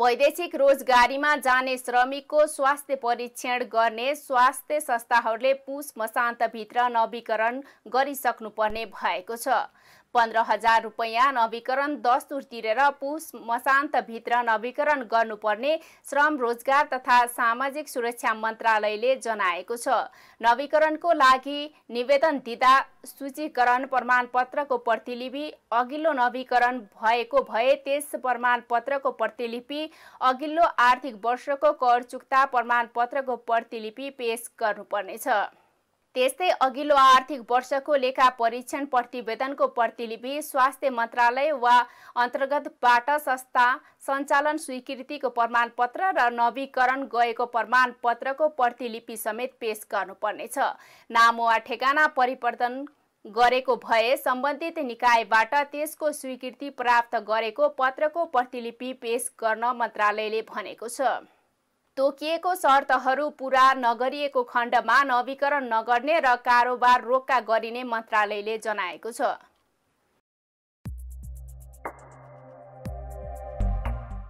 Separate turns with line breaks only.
वैदेशिक रोजगारीमा जाने श्रमिकको स्वास्थ्य परीक्षण गर्ने स्वास्थ्य संस्थाहरूले पुस मसान्तभित्र नवीकरण गरिसक्नुपर्ने भएको छ। पन्ध्र हजार रुपियाँ नवीकरण दस्तुर तिरेर पुस मसान्तभित्र नवीकरण गर्नुपर्ने श्रम रोजगार तथा सामाजिक सुरक्षा मन्त्रालयले जनाएको छ। नवीकरणको लागि निवेदन दिँदा सूचीकरण प्रमाणपत्रको प्रतिलिपि अघिल्लो नवीकरण भएको भए त्यस प्रमाणपत्रको प्रतिलिपि अघिल्लो आर्थिक वर्षको कर चुक्ता प्रमाणपत्रको प्रतिलिपि पेश गर्नुपर्नेछ। त्यस्तै अघिल्लो आर्थिक वर्षको लेखा परीक्षण प्रतिवेदनको प्रतिलिपि स्वास्थ्य मन्त्रालय वा अन्तर्गतबाट संस्था सञ्चालन स्वीकृतिको प्रमाणपत्र र नवीकरण गएको प्रमाणपत्रको प्रतिलिपि समेत पेश गर्नुपर्नेछ। नाम वा ठेगाना परिवर्तन गरेको भए सम्बन्धित निकायबाट त्यसको स्वीकृति प्राप्त गरेको पत्रको प्रतिलिपि पेश गर्न मन्त्रालयले भनेको छ। तोकिएको शर्तहरू पूरा नगरिएको खण्डमा नवीकरण नगर्ने र कारोबार रोक्का गरिने मन्त्रालयले जनाएको छ।